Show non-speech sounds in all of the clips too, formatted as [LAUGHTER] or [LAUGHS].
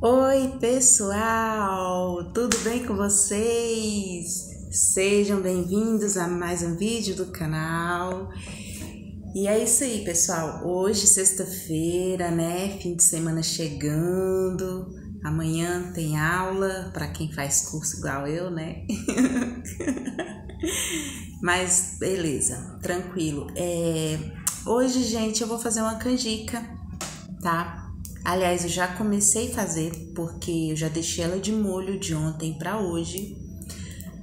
Oi, pessoal! Tudo bem com vocês? Sejam bem-vindos a mais um vídeo do canal. E é isso aí, pessoal. Hoje, sexta-feira, né? Fim de semana chegando. Amanhã tem aula para quem faz curso igual eu, né? [LAUGHS] Mas beleza, tranquilo. É, hoje, gente, eu vou fazer uma canjica, tá? Aliás, eu já comecei a fazer porque eu já deixei ela de molho de ontem para hoje.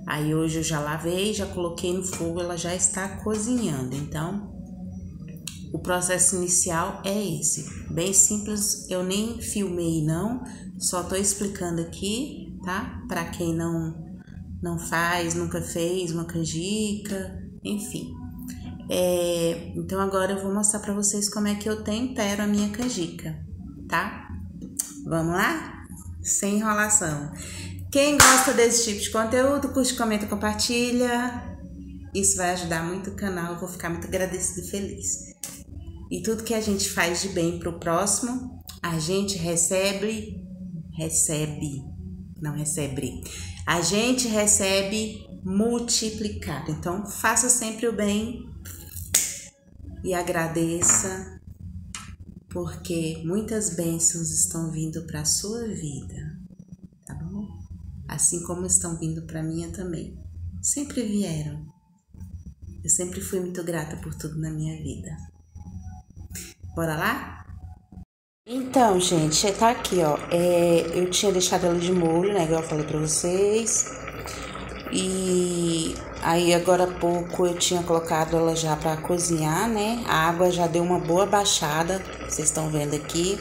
Aí hoje eu já lavei, já coloquei no fogo, ela já está cozinhando. Então, o processo inicial é esse, bem simples. Eu nem filmei não, só tô explicando aqui, tá? Para quem não não faz, nunca fez uma canjica, enfim. É, então agora eu vou mostrar para vocês como é que eu tempero a minha canjica tá? Vamos lá? Sem enrolação. Quem gosta desse tipo de conteúdo, curte, comenta, compartilha. Isso vai ajudar muito o canal, eu vou ficar muito agradecida e feliz. E tudo que a gente faz de bem pro próximo, a gente recebe, recebe, não recebe. A gente recebe multiplicado. Então, faça sempre o bem e agradeça porque muitas bênçãos estão vindo para a sua vida, tá bom? Assim como estão vindo para a minha também. Sempre vieram. Eu sempre fui muito grata por tudo na minha vida. Bora lá? Então, gente, tá aqui, ó. É, eu tinha deixado ela de molho, né? Igual eu falei pra vocês. E aí agora há pouco eu tinha colocado ela já para cozinhar, né? A água já deu uma boa baixada, vocês estão vendo aqui.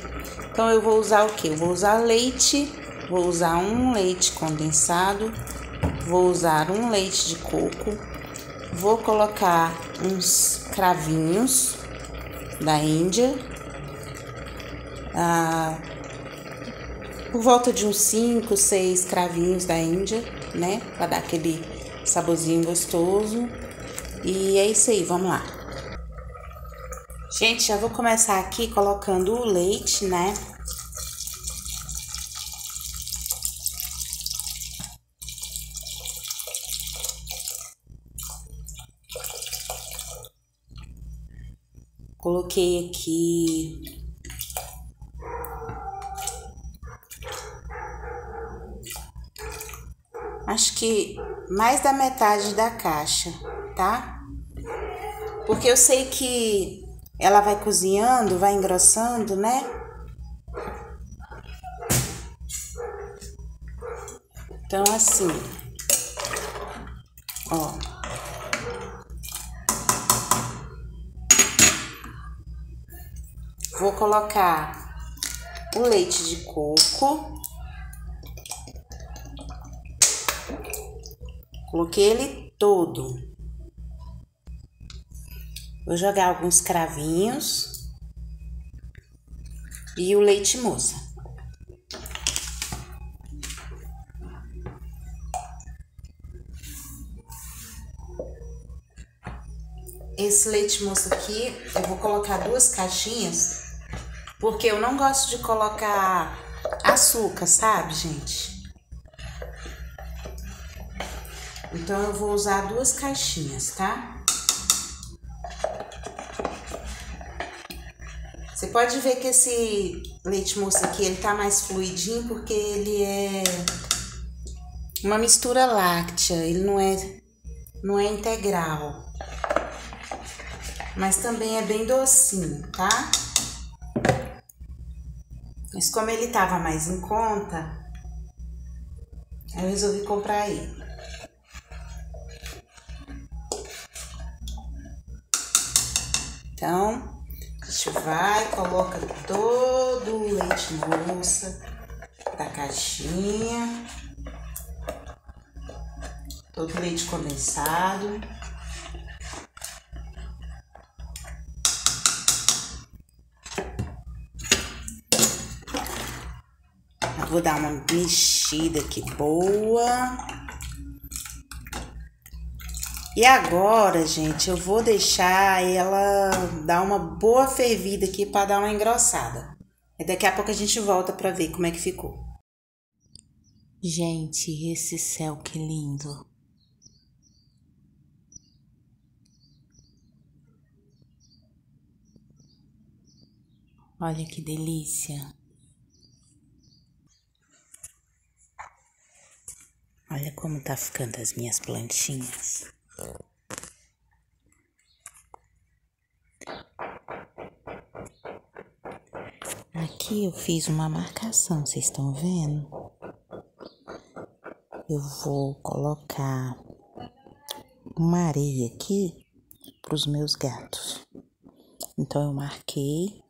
Então eu vou usar o que? Eu vou usar leite, vou usar um leite condensado, vou usar um leite de coco, vou colocar uns cravinhos da Índia, ah, por volta de uns 5, 6 cravinhos da Índia, né? Para dar aquele saborzinho gostoso. E é isso aí, vamos lá. Gente, já vou começar aqui colocando o leite, né? Coloquei aqui acho que mais da metade da caixa, tá? Porque eu sei que ela vai cozinhando, vai engrossando, né? Então, assim, ó. Vou colocar o leite de coco. Coloquei ele todo. Vou jogar alguns cravinhos e o leite moça. Esse leite moça aqui, eu vou colocar duas caixinhas, porque eu não gosto de colocar açúcar, sabe, gente? Então, eu vou usar duas caixinhas, tá? Você pode ver que esse leite moça aqui, ele tá mais fluidinho porque ele é uma mistura láctea, ele não é, não é integral. Mas também é bem docinho, tá? Mas como ele tava mais em conta, eu resolvi comprar ele. Então, a gente vai, coloca todo o leite moça da caixinha, todo o leite condensado. Eu vou dar uma mexida aqui boa. E agora, gente, eu vou deixar ela dar uma boa fervida aqui para dar uma engrossada. Daqui a pouco a gente volta para ver como é que ficou. Gente, esse céu que lindo. Olha que delícia. Olha como tá ficando as minhas plantinhas. Aqui eu fiz uma marcação, vocês estão vendo? Eu vou colocar uma areia aqui para os meus gatos. Então eu marquei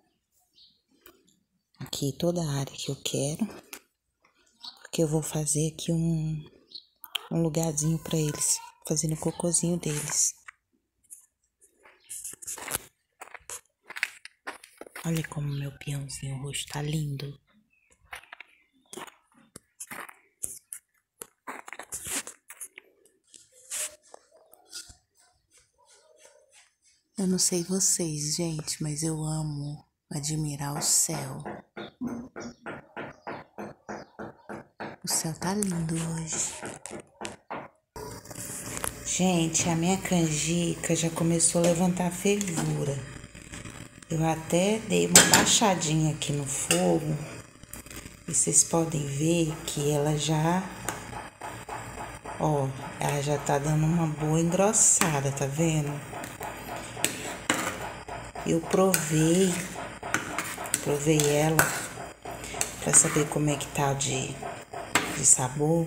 aqui toda a área que eu quero, porque eu vou fazer aqui um, um lugarzinho para eles, fazendo o cocôzinho deles. Olha como meu peãozinho roxo tá lindo. Eu não sei vocês, gente, mas eu amo admirar o céu. O céu tá lindo hoje. Gente, a minha canjica já começou a levantar fervura. Eu até dei uma baixadinha aqui no fogo. E vocês podem ver que ela já... Ó, ela já tá dando uma boa engrossada, tá vendo? Eu provei, provei ela para saber como é que tá de de sabor.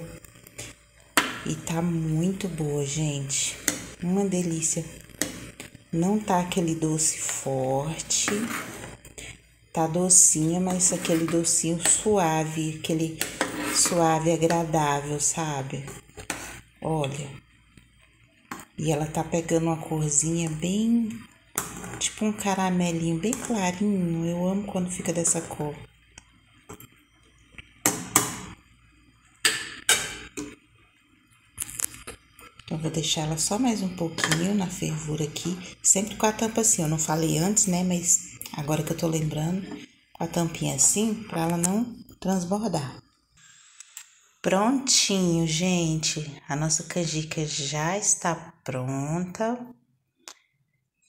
E tá muito boa, gente. Uma delícia. Não tá aquele doce forte. Tá docinha, mas aquele docinho suave, aquele suave agradável, sabe? Olha. E ela tá pegando uma corzinha bem tipo um caramelinho bem clarinho. Eu amo quando fica dessa cor. Então, vou deixar ela só mais um pouquinho na fervura aqui, sempre com a tampa assim. Eu não falei antes, né? Mas agora que eu tô lembrando, com a tampinha assim, pra ela não transbordar. Prontinho, gente. A nossa canjica já está pronta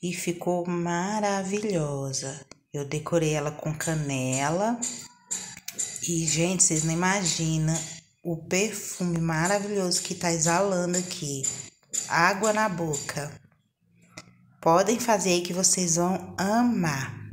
e ficou maravilhosa. Eu decorei ela com canela e, gente, vocês não imaginam o perfume maravilhoso que tá exalando aqui. Água na boca. Podem fazer aí que vocês vão amar.